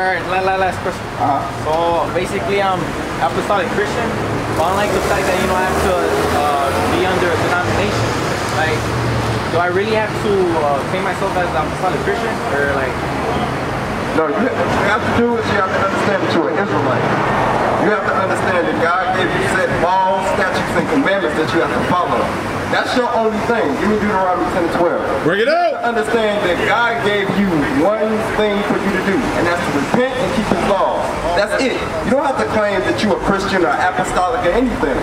right, la, la, last question. Uh-huh. So basically, I'm apostolic Christian, but unlike the fact that you know I have to uh, be under a denomination, like, do I really have to uh, claim myself as an apostolic Christian, or like? No, you, have to do is you have to understand that you're an Israelite. You have to understand that God gave you set laws, statutes, and commandments that you have to follow. That's your only thing. Give me Deuteronomy 10 and 12. Bring it out. Understand that God gave you one thing for you to do, and that's to repent and keep His laws. That's it. You don't have to claim that you're a Christian or apostolic or anything.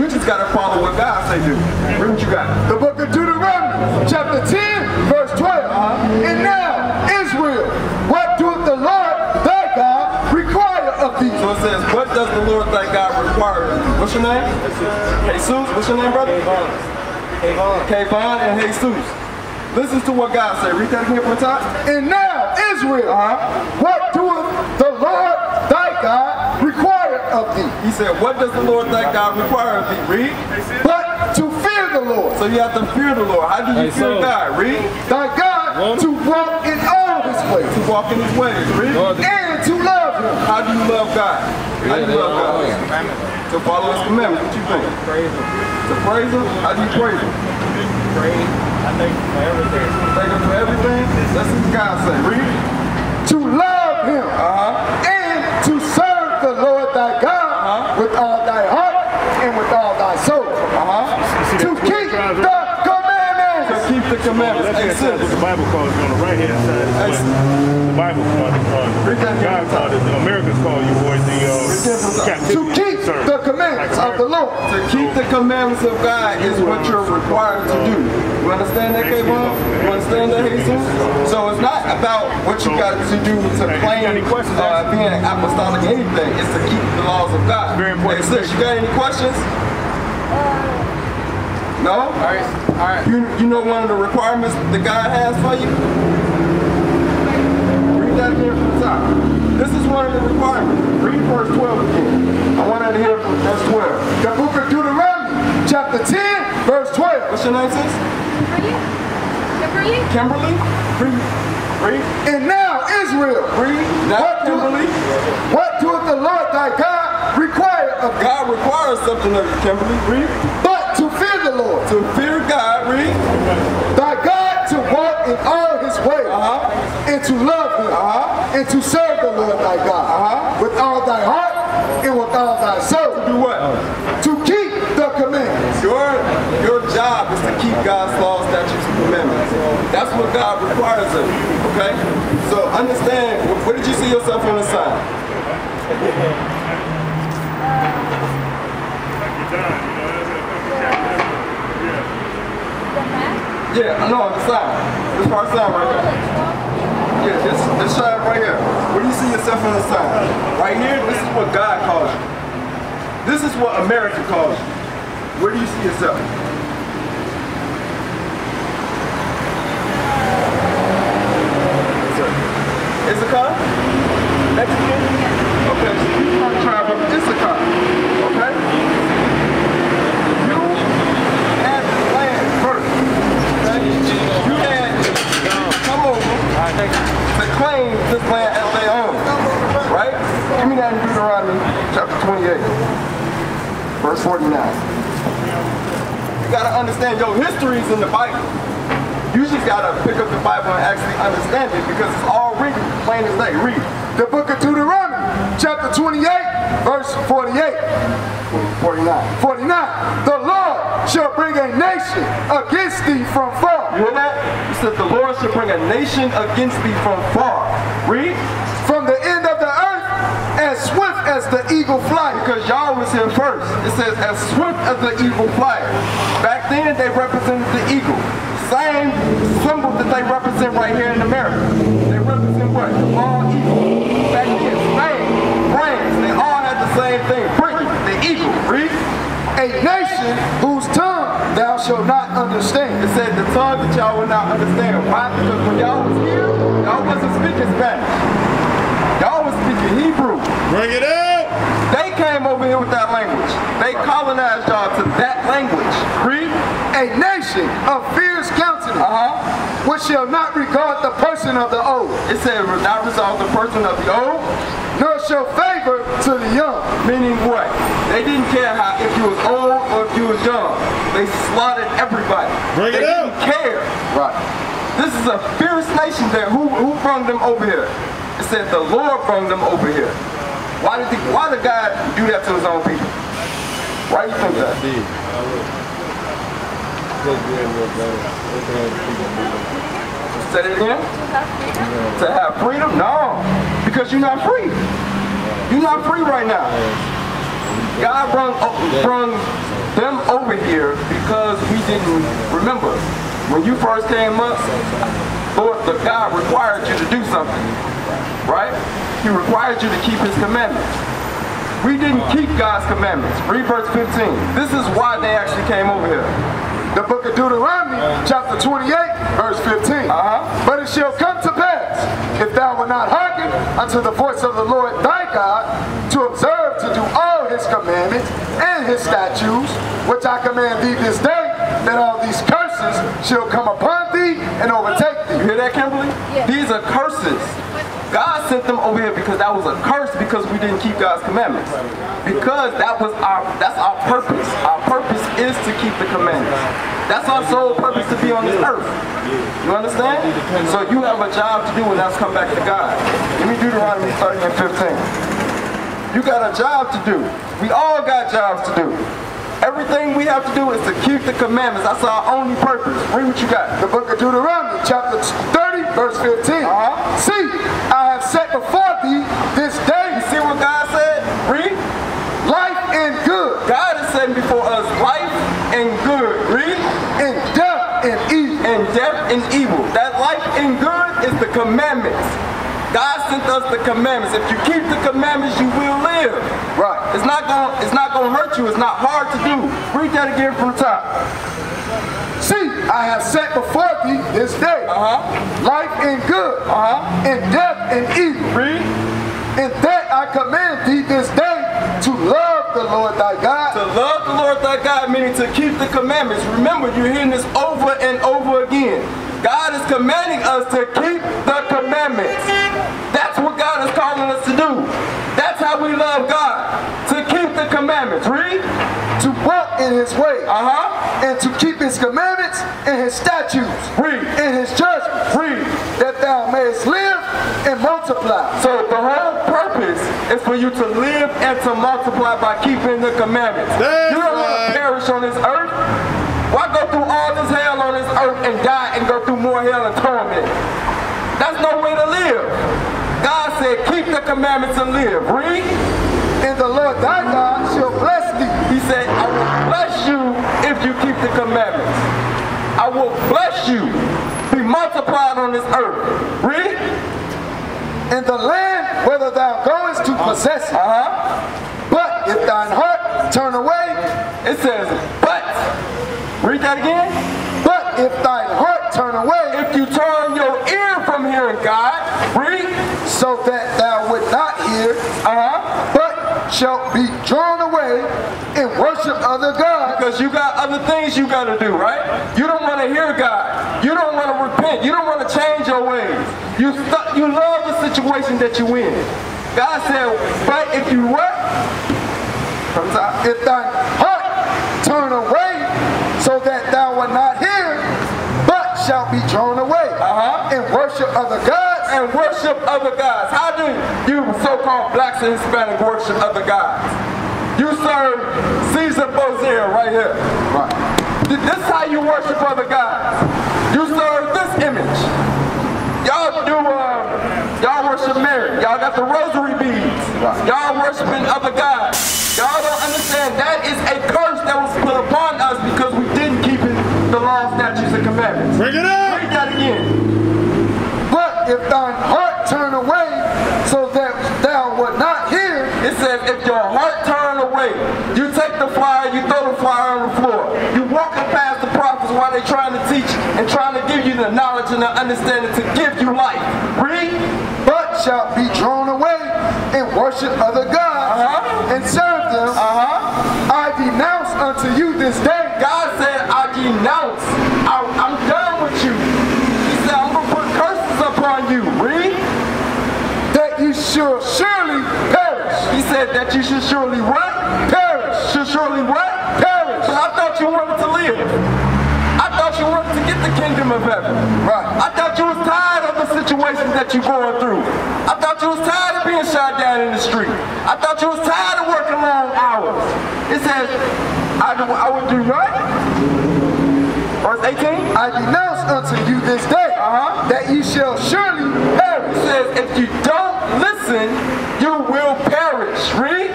You just got to follow what God say do. Read what you got. The book of Deuteronomy, chapter 10, verse 12. Uh-huh. And now, Israel, what doeth the Lord thy God require of thee? So it says, what does the Lord thy God require of? What's your name? Jesus. What's your name, brother? Kayvon and Jesus. Listen to what God said. Read that again from the top. And now, Israel, huh? what doeth the Lord thy God require of thee? He said, what does the Lord thy God require of thee? Read. But to fear the Lord, So you have to fear the Lord. How do you Hey, fear so- God? Read. thy God, to walk in all his ways, To walk in his ways. Read. and to love him. How do you love God? How do you love God? To follow his commandments. What you think? Praise Him. To praise him? How do you praise him? Praise. I thank you for everything. Thank him for everything? That's what God say. Read. to love him Uh-huh. and to serve the Lord thy God Uh-huh. with all thy heart and with all thy soul. Uh-huh. To keep the commandments. To keep the commandments. Hey, what the Bible calls you on the right hand side. Hey, sis. The Bible calls it. Read that Uh, God again. called it. The Americans call you boys the uh, captivity. To keep service. the commandments of the Lord. To keep the commandments of God is what you're required to do. You understand that, Kayvon? You understand that, Jesus? So it's not about what you got to do to claim any questions, uh, being apostolic or anything. It's to keep the laws of God. Very important. Hey, sis, you got any questions? No? All right. All right. You, you know one of the requirements that God has for you? Read that again from the top. This is one of the requirements. Read verse 12 again. I want to hear from verse 12. The book of Deuteronomy, chapter 10, verse 12. What's your name, sis? Kimberly? Kimberly? Read. Read. And now, Israel, Read. Now, what, do, Kimberly. what doeth the Lord thy God require of thee? God requires something of you, Kimberly. Read. But to fear the Lord, To fear God. Read. thy God, to walk in all his ways, Uh-huh. and to love him, Uh-huh. and to serve the Lord thy God, Uh-huh. with all thy heart and with all thy soul, To Do what? to keep the commandments. Your, your job is to keep God's laws, statutes, and commandments. That's what God requires of you, okay? So understand, where did you see yourself on the sign? The Yeah, on the sign. This part the sign right there. Yeah, this, this right here. Where do you see yourself on the sign? Right here, this is what God calls you. This is what America calls you. Where do you see yourself? Issachar? Mexican? Okay, so you from the tribe of Issachar. Okay? You had the land first. Okay? You had come over to claim this land as their own. Right? Give me that in Deuteronomy chapter 28, verse 49. You gotta understand your history is in the Bible. You just gotta pick up the Bible and actually understand it because it's all written plain as day. Read. The book of Deuteronomy, chapter 28, verse 48. 49. 49. The Lord shall bring a nation against thee from far, You hear that? He said the Lord shall bring a nation against thee from far. Read. from the end of the earth, as swift as the eagle flies. Because y'all was here first. It says as swift as the eagle flyer. Back then they represented the eagle. Same symbol that they represent right here in America. They represent what? The bald eagle. Back then, Spain, France, they all had the same thing. Britain, the eagle. Read. A nation whose tongue thou shalt not understand. It said the tongue that y'all will not understand. Why? Because when y'all was here, y'all wasn't speaking Spanish. Y'all was speaking Hebrew. Bring it out. They came over here with that language. They colonized y'all to that language. Read. A of fierce countenance, Uh-huh. which shall not regard the person of the old, It said, "Will not resolve the person of the old." nor show favor to the young. Meaning what? They didn't care how if you was old or if you was young. They slaughtered everybody. Bring they it didn't out. care. Right. This is a fierce nation there. Who who brought them over here? It said the Lord brought them over here. Why did the, why did God do that to his own people? Why do you think that? Say it again. To have freedom? No, because you're not free. You're not free right now. God brung them over here because we didn't remember. When you first came up, Lord, the God required you to do something, right? He required you to keep his commandments. We didn't keep God's commandments. Read verse 15. This is why they actually came over here. The book of Deuteronomy, chapter 28, verse 15. Uh-huh. But it shall come to pass, if thou wilt not hearken unto the voice of the Lord thy God, to observe to do all his commandments and his statutes, which I command thee this day, that all these curses shall come upon thee and overtake You thee. hear that, Kimberly? Yes. These are curses. God sent them over here because that was a curse because we didn't keep God's commandments. Because that was our that's our purpose. Our purpose is to keep the commandments. That's our sole purpose to be on this earth. You understand? So you have a job to do and that's come back to God. Give me Deuteronomy 30 and 15. You got a job to do. We all got jobs to do. Everything we have to do is to keep the commandments. That's our only purpose. Read what you got. The book of Deuteronomy, chapter 30, verse 15. Uh-huh. See, I have set before thee this You day see what God said? Read. life and good, God is setting before us life and good. Read. and death and evil. And death and evil. That life and good is the commandments. God sent us the commandments. If you keep the commandments, you will live. Right. It's not gonna it's not gonna hurt you. It's not hard to do. Read that again from the top. I have set before thee this day Uh-huh. life and good, Uh-huh. and death and evil. Read. And that I command thee this day to love the Lord thy God. To love the Lord thy God, meaning to keep the commandments. Remember, you're hearing this over and over again. God is commanding us to keep the commandments. That's what God is calling us to do. That's how we love God. To keep the commandments. Read. To walk in his way, Uh-huh. and to keep his commandments and his statutes, Read. and his judgments, Read. that thou mayest live and multiply. So the whole purpose is for you to live and to multiply by keeping the commandments. That's you don't want right. to perish on this earth. Why go through all this hell on this earth and die and go through more hell and torment? That's no way to live. God said, keep the commandments and live. Read. And the Lord thy God shall bless thee He said, I will bless you if you keep the commandments. I will bless you. Be multiplied on this earth. Read. in the land whither thou goest to possess it. Uh-huh. But if thine heart turn away, It says, but. Read that again. but if thine heart turn away, If you turn your ear from hearing God, read. so that thou would not hear, Uh-huh. but shalt be drawn away and worship other gods, Because you got other things you got to do, right? You don't want to hear God. You don't want to repent. You don't want to change your ways. You you love the situation that you're in. God said, but if you what? If thine heart turn away, so that thou wilt not hear, but shalt be drawn away Uh-huh. and worship other gods, and worship other gods. How do you so-called blacks and Hispanic worship other gods? You serve Caesar Borgia right here. Right. This is how you worship other gods. You serve this image. Y'all do, uh, y'all worship Mary. Y'all got the rosary beads. Y'all worshiping other gods. and the understanding to give you life. Read. But shalt be drawn away and worship other gods uh -huh. and serve them. Uh -huh. I denounce unto you this day. God said, I denounce. I, I'm done with you. He said, I'm going to put curses upon you. Read. That you shall surely perish. He said that you should surely what? Perish. Should surely what? Perish. I thought you wanted to live of. Right. I thought you was tired of the situations that you're going through. I thought you was tired of being shot down in the street. I thought you was tired of working long hours. It says, I, do- I would do what? Verse 18? I denounce unto you this day Uh-huh. that you shall surely It perish, says, if you don't listen, you will perish. Read.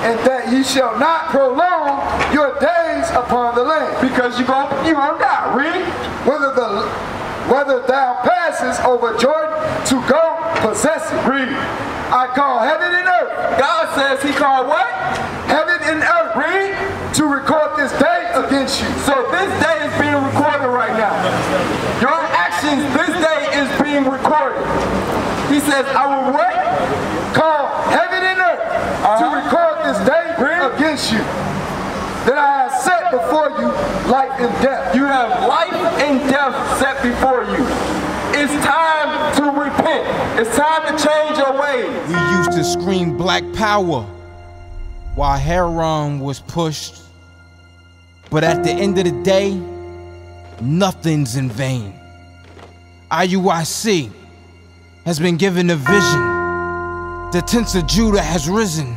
and that ye shall not prolong your days upon the land. Because you're going you gonna die. Read. Whether the whether thou passes over Jordan to go possess it. Read. I call heaven and earth, God says he called what? heaven and earth, Read. to record this day against you. So this day is being recorded right now. Your actions this day is being recorded. He says, I will what? Call heaven and earth to Uh-huh. record this day Read. Against you. That I have set before you life and death. You have life and death set before you. It's time to repent. It's time to change your ways. We used to scream black power while heroin was pushed. But at the end of the day, nothing's in vain. IUIC has been given a vision. The tents of Judah has risen.